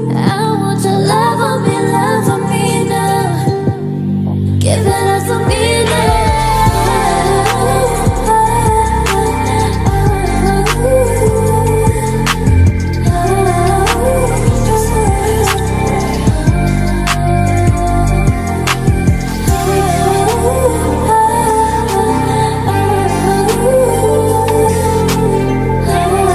I want your love oh, on me, love on me now.